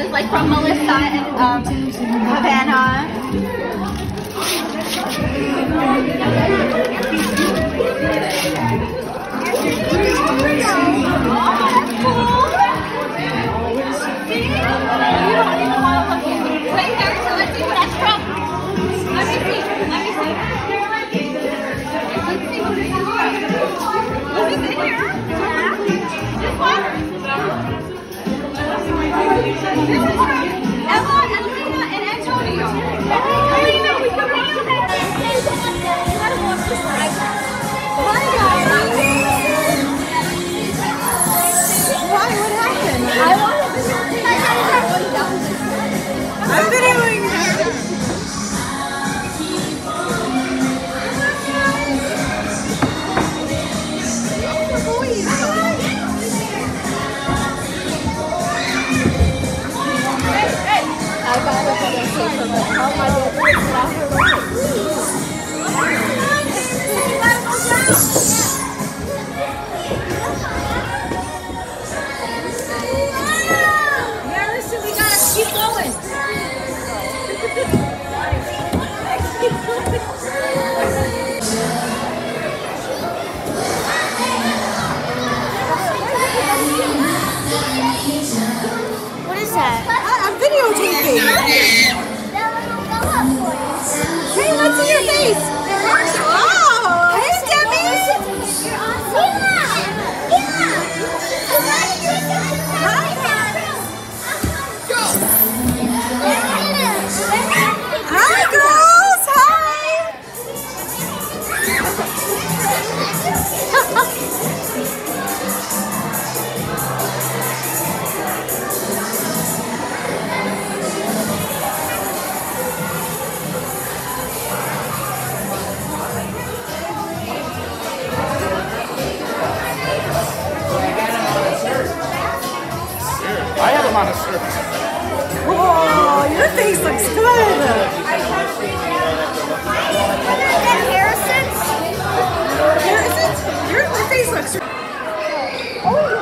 is like from Melissa and um, Havana. Emma, Elena, and Antonio. Is that? I'm videotaping. Hey, let's see your face. I have them on a surface. Oh, your face looks good. Harrison, your, your face looks. Oh,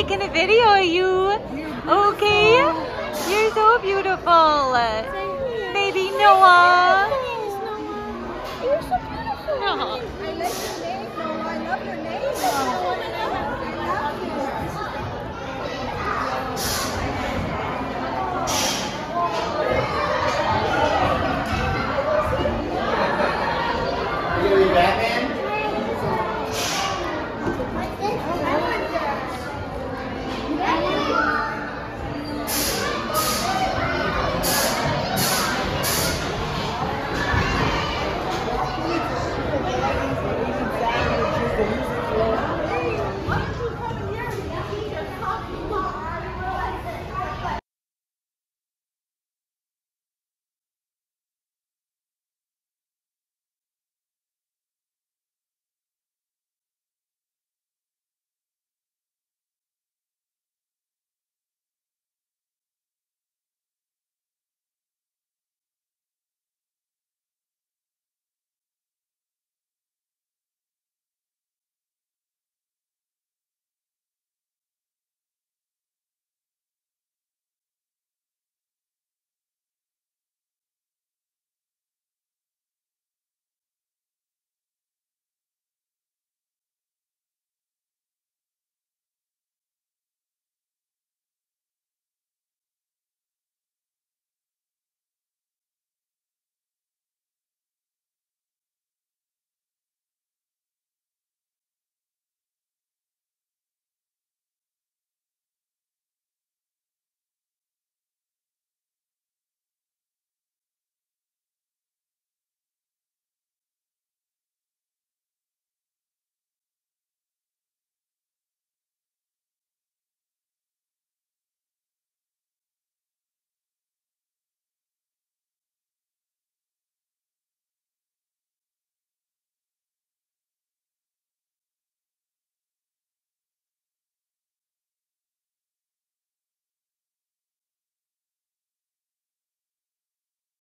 taking a video of you. Okay? You're so beautiful. Baby Noah. You're so beautiful. I like your name, though. I love your name, though. I love you.